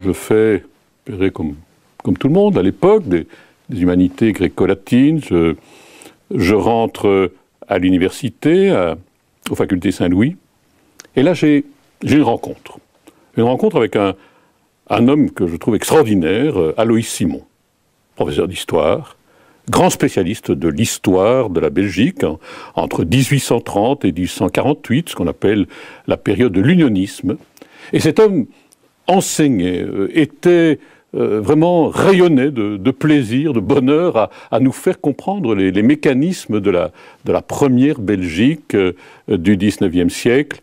Je fais, comme, tout le monde à l'époque, des, humanités gréco-latines. Je, rentre à l'université, aux facultés Saint-Louis. Et là, j'ai une rencontre. Une rencontre avec un, homme que je trouve extraordinaire, euh, Aloïs Simon, professeur d'histoire, grand spécialiste de l'histoire de la Belgique entre 1830 et 1848, ce qu'on appelle la période de l'unionisme. Et cet homme enseignait, euh, était euh, vraiment rayonnait de, plaisir, de bonheur à, nous faire comprendre les, mécanismes de la, de la, première Belgique du XIXe siècle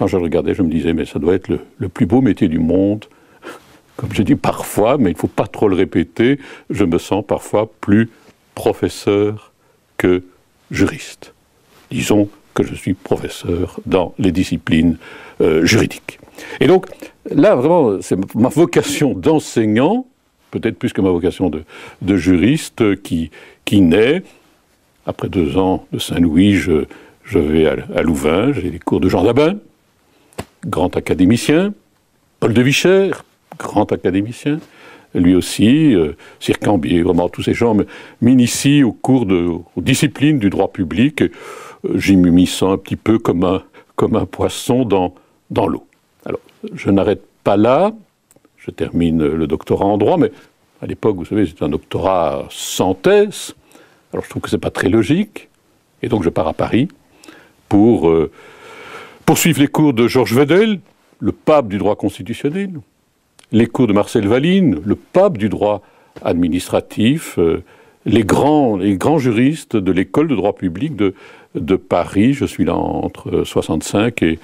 quand je regardais, je me disais, mais ça doit être le, plus beau métier du monde. Comme je dis parfois, mais il ne faut pas trop le répéter, je me sens parfois plus professeur que juriste. Disons que je suis professeur dans les disciplines euh, juridiques. Et donc, là, vraiment, c'est ma vocation d'enseignant, peut-être plus que ma vocation de, juriste, qui, qui naît. Après deux ans de Saint-Louis, je, vais à, Louvain, j'ai les cours de Jean Dabin, grand académicien, Paul de Vicher, grand académicien, lui aussi, euh, Circambier, vraiment tous ces gens m'initient au cours de, aux disciplines du droit public. Euh, J'y un petit peu comme un, poisson dans l'eau. Alors, je n'arrête pas là, je termine le doctorat en droit, mais à l'époque, vous savez, c'est un doctorat sans thèse. Alors, je trouve que ce n'est pas très logique. Et donc, je pars à Paris pour euh, poursuivre les cours de Georges Vedel, le pape du droit constitutionnel, les cours de Marcel Valine, le pape du droit administratif, euh, les, grands, les grands juristes de l'école de droit public de, de Paris. Je suis là entre 65 et,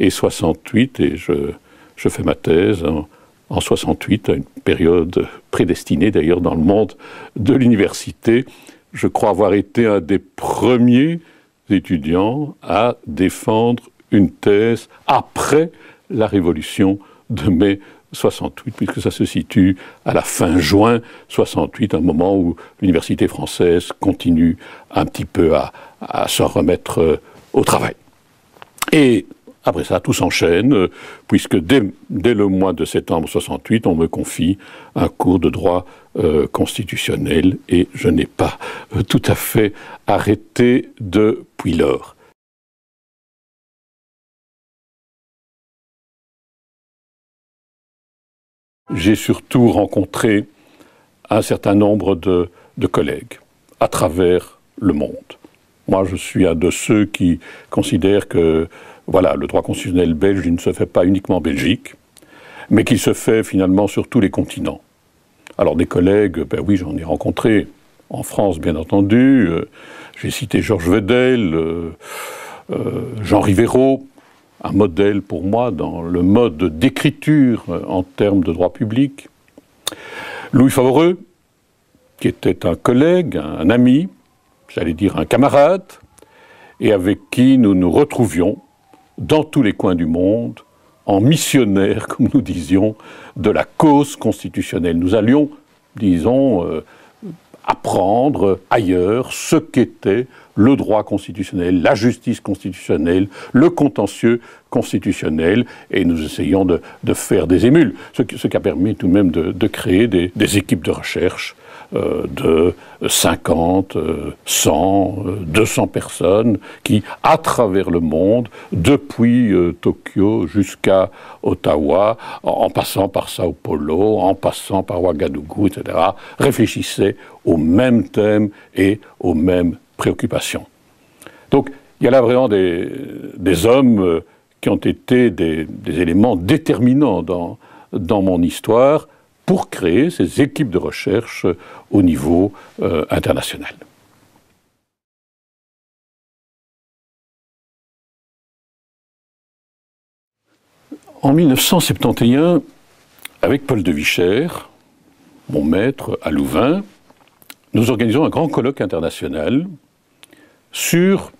et 68 et je, je, fais ma thèse en, en 68, à une période prédestinée d'ailleurs dans le monde de l'université. Je crois avoir été un des premiers étudiants à défendre une thèse après la révolution de mai 68, puisque ça se situe à la fin juin 68, un moment où l'université française continue un petit peu à, s'en remettre euh, au travail. Et après ça, tout s'enchaîne, euh, puisque dès, le mois de septembre 68, on me confie un cours de droit euh, constitutionnel et je n'ai pas tout à fait arrêté depuis lors. j'ai surtout rencontré un certain nombre de, collègues à travers le monde. Moi, je suis un de ceux qui considèrent que voilà, le droit constitutionnel belge ne se fait pas uniquement en Belgique, mais qu'il se fait finalement sur tous les continents. Alors des collègues, ben oui, j'en ai rencontré en France, bien entendu. Euh, j'ai cité Georges Vedel, euh, euh, Jean Rivero, un modèle pour moi dans le mode d'écriture en termes de droit public. Louis Favoreux, qui était un collègue, un ami, j'allais dire un camarade, et avec qui nous nous retrouvions dans tous les coins du monde en missionnaire, comme nous disions, de la cause constitutionnelle. Nous allions, disons, euh, apprendre ailleurs ce qu'était le droit constitutionnel, la justice constitutionnelle, le contentieux constitutionnel, et nous essayons de, faire des émules, ce qui, a permis tout de même de, créer des, équipes de recherche de 50, 100, 200 personnes qui, à travers le monde, depuis euh, Tokyo jusqu'à Ottawa, en, passant par Sao Paulo, en passant par Ouagadougou, etc., réfléchissaient aux mêmes thèmes et aux mêmes préoccupations. Donc, il y a là vraiment des, hommes euh, qui ont été des, éléments déterminants dans mon histoire pour créer ces équipes de recherche au niveau euh, international. En 1971, avec Paul de Vicher, mon maître à Louvain, nous organisons un grand colloque international sur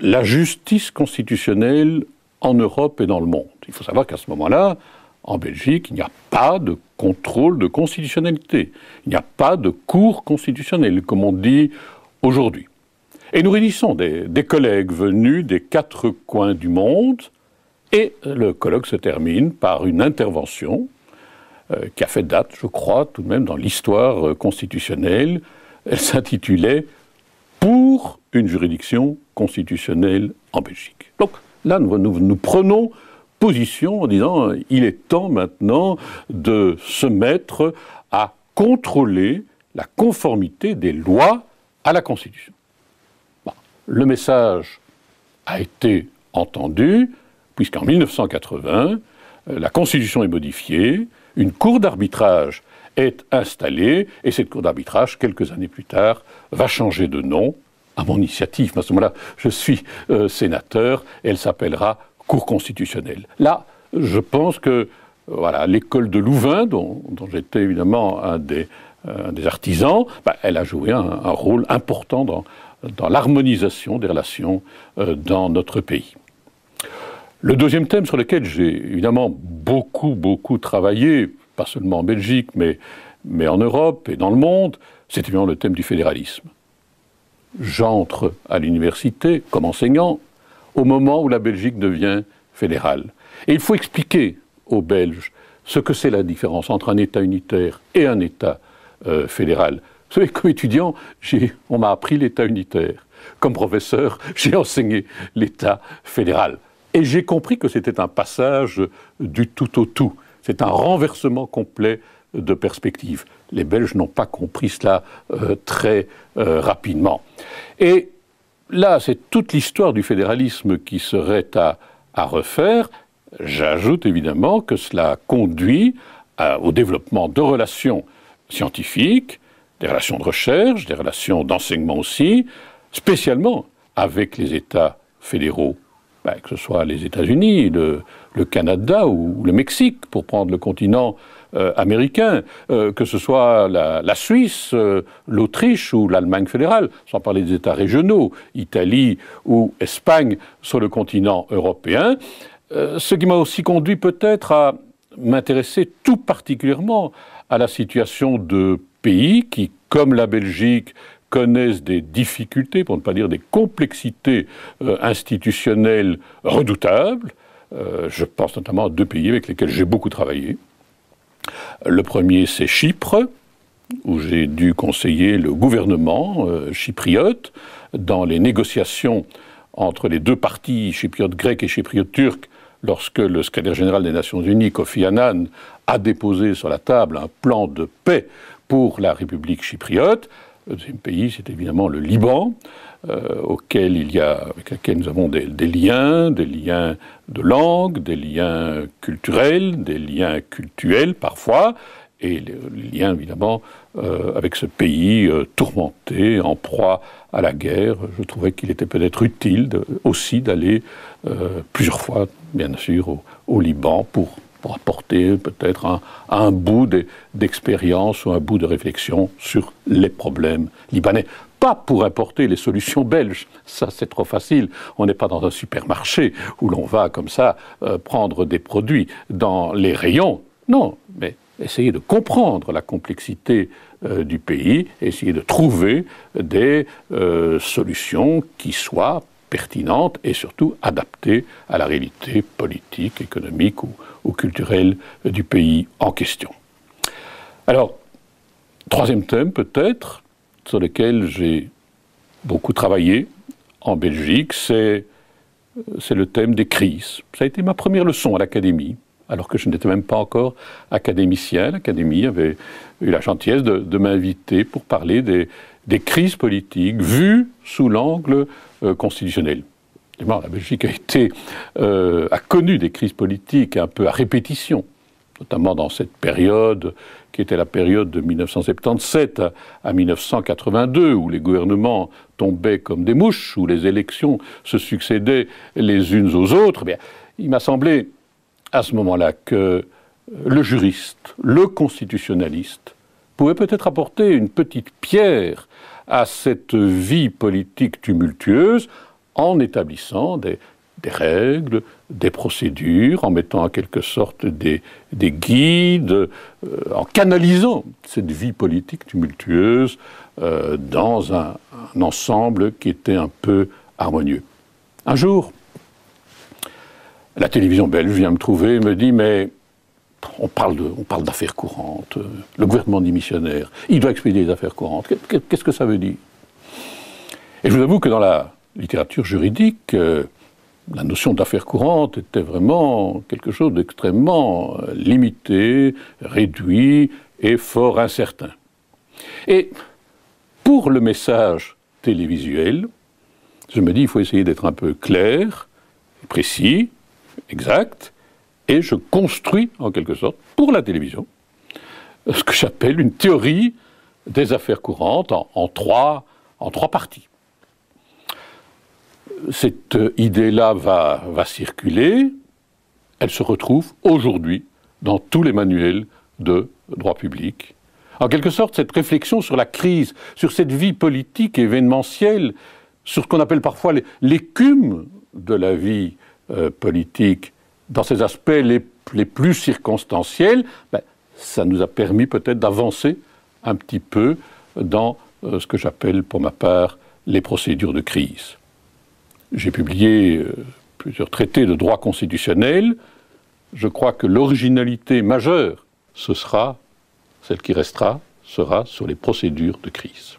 la justice constitutionnelle en Europe et dans le monde. Il faut savoir qu'à ce moment-là, en Belgique, il n'y a pas de contrôle de constitutionnalité. Il n'y a pas de cour constitutionnelle, comme on dit aujourd'hui. Et nous réunissons des, collègues venus des quatre coins du monde Et le colloque se termine par une intervention euh, qui a fait date, je crois, tout de même dans l'histoire euh, constitutionnelle. Elle s'intitulait Pour une juridiction constitutionnelle en Belgique. Donc là, nous prenons position en disant il est temps maintenant de se mettre à contrôler la conformité des lois à la Constitution. Le message a été entendu, puisqu'en 1980, euh, la Constitution est modifiée, une cour d'arbitrage est installée, et cette cour d'arbitrage, quelques années plus tard, va changer de nom, à mon initiative. À ce moment-là, je suis euh, sénateur, elle s'appellera Cour constitutionnelle. Là, je pense que voilà, l'école de Louvain, dont, j'étais évidemment un des, des artisans, bah, elle a joué un, un rôle important dans, dans l'harmonisation des relations euh, dans notre pays. Le deuxième thème sur lequel j'ai évidemment beaucoup, beaucoup travaillé, pas seulement en Belgique, mais, mais en Europe et dans le monde, c'est évidemment le thème du fédéralisme. J'entre à l'université comme enseignant au moment où la Belgique devient fédérale. Et il faut expliquer aux Belges ce que c'est la différence entre un État unitaire et un État euh, fédéral. Vous savez, comme étudiant, on m'a appris l'État unitaire. Comme professeur, j'ai enseigné l'État fédéral. Et j'ai compris que c'était un passage du tout au tout. C'est un renversement complet de perspective. Les Belges n'ont pas compris cela euh, très euh, rapidement. Et là, c'est toute l'histoire du fédéralisme qui serait à, refaire. J'ajoute évidemment que cela conduit au développement de relations scientifiques, des relations de recherche, des relations d'enseignement aussi, spécialement avec les États fédéraux, ben, que ce soit les États-Unis, le, Canada ou, le Mexique, pour prendre le continent euh, américain, euh, que ce soit la, Suisse, euh, l'Autriche ou l'Allemagne fédérale, sans parler des États régionaux, Italie ou Espagne sur le continent européen. ce qui m'a aussi conduit peut-être à m'intéresser tout particulièrement à la situation de pays qui, comme la Belgique, connaissent des difficultés, pour ne pas dire des complexités institutionnelles redoutables. Je pense notamment à deux pays avec lesquels j'ai beaucoup travaillé. Le premier, c'est Chypre, où j'ai dû conseiller le gouvernement euh, chypriote dans les négociations entre les deux parties, chypriote grec et chypriote turc, lorsque le secrétaire général des Nations Unies, Kofi Annan, a déposé sur la table un plan de paix pour la République chypriote. Le deuxième pays, c'est évidemment le Liban, euh, auquel il y a, avec lequel nous avons des, liens, des liens de langue, des liens culturels, des liens cultuels parfois, et les, liens évidemment euh, avec ce pays euh, tourmenté, en proie à la guerre. Je trouvais qu'il était peut-être utile aussi d'aller plusieurs fois, bien sûr, au Liban pour pour apporter peut-être un, bout d'expérience ou un bout de réflexion sur les problèmes libanais. Pas pour apporter les solutions belges, ça c'est trop facile. On n'est pas dans un supermarché où l'on va comme ça euh, prendre des produits dans les rayons. Non, mais essayer de comprendre la complexité euh, du pays, essayer de trouver des euh, solutions qui soient pertinente et surtout adaptée à la réalité politique, économique ou, culturelle du pays en question. Alors, troisième thème peut-être, sur lequel j'ai beaucoup travaillé en Belgique, c'est le thème des crises. Ça a été ma première leçon à l'académie, alors que je n'étais même pas encore académicien. L'académie avait eu la gentillesse de, m'inviter pour parler des, crises politiques vues sous l'angle euh, La Belgique euh, a connu des crises politiques un peu à répétition, notamment dans cette période qui était la période de 1977 à, 1982, où les gouvernements tombaient comme des mouches, où les élections se succédaient les unes aux autres. Eh il m'a semblé à ce moment-là que le juriste, le constitutionnaliste, pouvait peut-être apporter une petite pierre à cette vie politique tumultueuse en établissant des, règles, des procédures, en mettant en quelque sorte des, guides, euh, en canalisant cette vie politique tumultueuse euh, dans un, ensemble qui était un peu harmonieux. Un jour, La télévision belge vient me trouver et me dit Mais on parle, d'affaires courantes, le gouvernement démissionnaire, il doit expédier des affaires courantes. Qu'est-ce que ça veut dire? Et je vous avoue que dans la littérature juridique, euh, la notion d'affaires courantes était vraiment quelque chose d'extrêmement euh, limité, réduit et fort incertain. Et pour le message télévisuel, je me dis il faut essayer d'être un peu clair, précis, exact, et je construis en quelque sorte pour la télévision ce que j'appelle une théorie des affaires courantes en, trois, en trois parties. Cette idée-là va, va circuler, elle se retrouve aujourd'hui dans tous les manuels de droit public. En quelque sorte, cette réflexion sur la crise, sur cette vie politique événementielle, sur ce qu'on appelle parfois l'écume de la vie euh, politique, dans ses aspects les, plus circonstanciels, ben, ça nous a permis peut-être d'avancer un petit peu dans euh, ce que j'appelle pour ma part les procédures de crise. J'ai publié euh, plusieurs traités de droit constitutionnel. Je crois que l'originalité majeure, ce sera, celle qui restera, sera sur les procédures de crise.